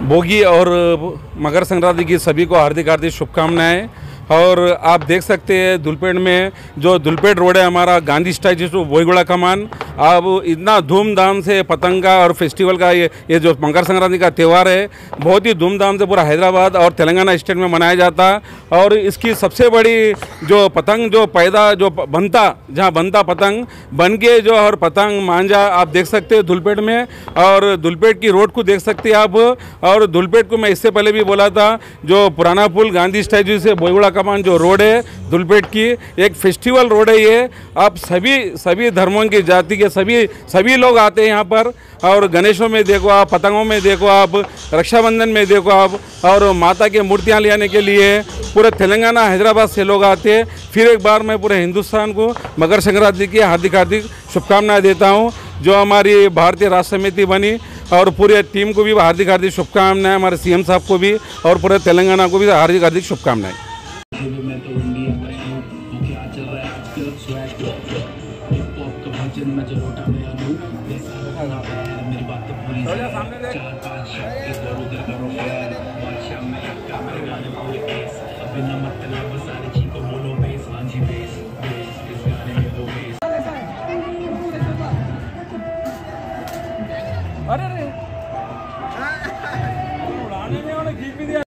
भोगी और मकर संक्रांति की सभी को हार्दिक हार्दिक शुभकामनाएँ। और आप देख सकते हैं दुलपेट में जो दुलपेट रोड है हमारा गांधी स्टैचू टू बोईगुड़ा कमान अब इतना धूमधाम से पतंगा और फेस्टिवल का ये ये जो मकर संक्रांति का त्यौहार है, बहुत ही धूमधाम से पूरा हैदराबाद और तेलंगाना स्टेट में मनाया जाता और इसकी सबसे बड़ी जो पतंग जो पैदा, जो बनता, जहाँ बनता पतंग, बन के जो और पतंग मांझा आप देख सकते हैं दुलपेट में और दुलपेट की रोड को देख सकते हैं आप और दुलपेट को मैं इससे पहले भी बोला था, जो पुराना पुल गांधी स्टैचू से बोईगुड़ा कमान जो रोड है दुलपेट की, एक फेस्टिवल रोड है ये। आप सभी सभी धर्मों की, जाति के सभी सभी लोग आते हैं यहाँ पर। और गणेशों में देखो आप, पतंगों में देखो आप, रक्षाबंधन में देखो आप, और माता की मूर्तियाँ ले आने के लिए पूरे तेलंगाना, हैदराबाद से लोग आते हैं। फिर एक बार मैं पूरे हिंदुस्तान को मकर संक्रांति की हार्दिक हार्दिक शुभकामनाएँ देता हूँ, जो हमारी भारतीय राष्ट्र समिति बनी, और पूरे टीम को भी हार्दिक हार्दिक शुभकामनाएँ, हमारे सीएम साहब को भी, और पूरे तेलंगाना को भी हार्दिक हार्दिक शुभकामनाएँ। मैं तो इंडिया का शौक वो क्या चल रहा है आजकल स्वैग हिप हॉप का भजन मैं जो लोटा में हूँ ऐसा रखना पैर मेरी बात तो पूरी चार पाँच शॉट इधर उधर करो पैर बादशाह मैं का मेरे गाने पूरे केस अभी न मतलब सारे चीज़ों बोलो बेस हाँ जी बेस। बेस इस गाने में दो बेस ना मेरी भी